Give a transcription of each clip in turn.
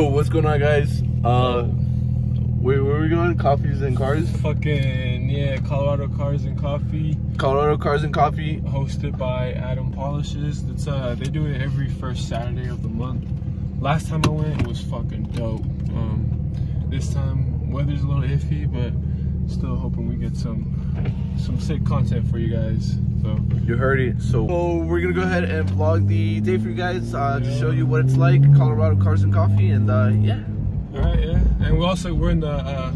Yo, what's going on, guys? Uh, wait, where are we going? Coffees and Cars? Fucking yeah, Colorado Cars and Coffee, Colorado Cars and Coffee. hosted by Adam Polishes. It's uh, they do it every first Saturday of the month. Last time I went, it was fucking dope. Um, this time weather's a little iffy, but still hoping we get some some sick content for you guys. So You heard it. So, so we're gonna go ahead and vlog the day for you guys uh, to show you what it's like, Colorado Cars and Coffee, and uh, yeah. all right, yeah, and we also we're in the uh,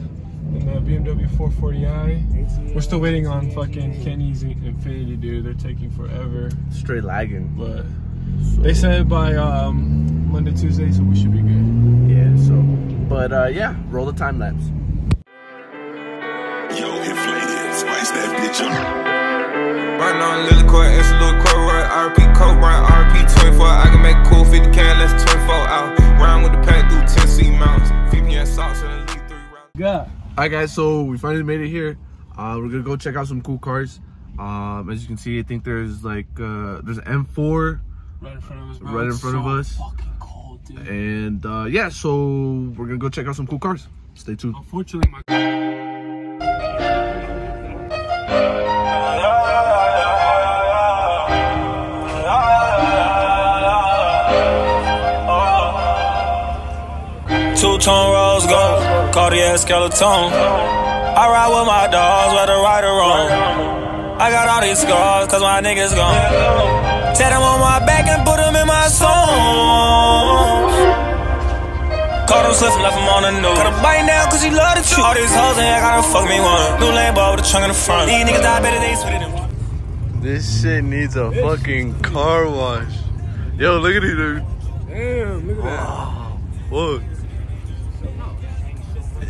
in the BMW 440i. We're still waiting on fucking Kenny's Infiniti, dude. They're taking forever, Straight lagging. but they said by um, Monday, Tuesday, so we should be good. Yeah, so, but uh, yeah, roll the time lapse. Yo, inflated, spice that bitch up. Right on Lily Court, it's a little court, right? RP Coke, right? RP 24. I can make cool 50 can, less 24 out. Round with the pack through Tennessee mountains. 50 and socks and a lead three rounds. Yeah. Alright guys, so we finally made it here. Uh, we're gonna go check out some cool cars. Um, as you can see, I think there's like uh, there's an M4 Right in front of us, bro. Right in It's front of us. Fucking cold, dude. and uh, yeah, so we're gonna go check out some cool cars. Stay tuned. Unfortunately, my Two tone rose gold, Cartier skeleton. I ride with my dogs, whether right or wrong. I got all these scars, cause my niggas gone. Set them on my back and put them in my songs. Caught him slipping, left him on the news. Cut a bite down, cause he love the truth. All these hoes in here gotta fuck me one. New Lambo with a trunk in the front. These niggas die better, they sweeter than This shit needs a fucking car wash. Yo, look at it, dude. damn, look at that. Whoa.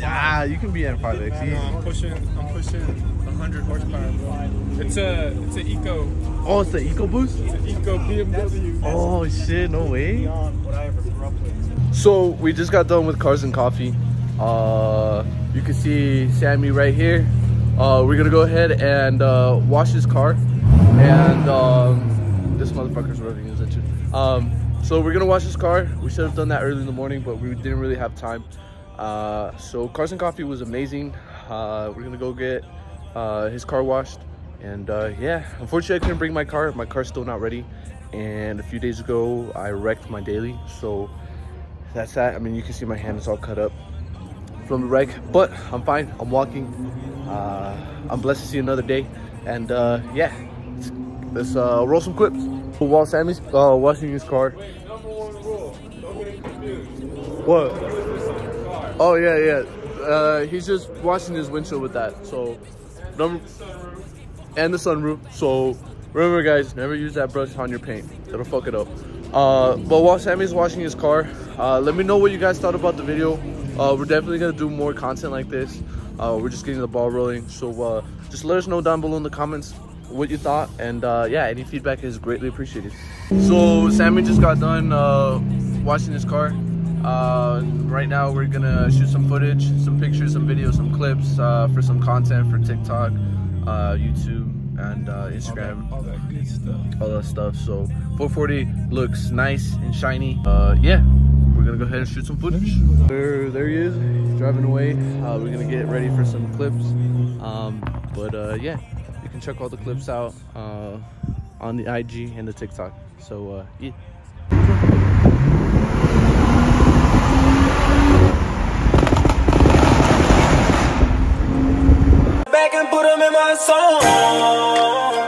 Yeah, you can be N5X No, easy. I'm pushing. I'm pushing 100 horsepower, bro. It's a, it's an eco, Oh, it's the EcoBoost? it's an eco BMW. Oh shit, no way. So we just got done with cars and coffee. Uh, you can see Sammy right here. Uh, we're gonna go ahead and uh, wash his car, and um, this motherfucker's running his engine. Um, so we're gonna wash his car. We should have done that early in the morning, but we didn't really have time. Uh, so cars and coffee was amazing. Uh, we're gonna go get uh, his car washed, and uh, yeah, unfortunately I couldn't bring my car. My car's still not ready, and a few days ago I wrecked my daily. So that's that. I mean, you can see my hand is all cut up from the wreck, but I'm fine. I'm walking. Uh, I'm blessed to see another day, and uh, yeah, let's, let's uh, roll some clips. While Sammy's uh, washing his car. What? Oh yeah, yeah. Uh, he's just washing his windshield with that. So, number and the sunroof. So remember, guys, never use that brush on your paint. It'll fuck it up. Uh, but while Sammy's washing his car, uh, let me know what you guys thought about the video. Uh, we're definitely gonna do more content like this. Uh, we're just getting the ball rolling. So uh, just let us know down below in the comments what you thought, and yeah, any feedback is greatly appreciated. So Sammy just got done washing his car. Uh, right now we're gonna shoot some footage, some pictures, some videos, some clips uh, for some content for TikTok, uh, YouTube, and uh, Instagram, All that good stuff. all that stuff. So 440 looks nice and shiny. Uh, yeah, we're gonna go ahead and shoot some footage. There, there he is. He's driving away. Uh, we're gonna get ready for some clips. Um, but uh, yeah, you can check all the clips out uh, on the IG and the TikTok. So uh, yeah. Back and put them in my song.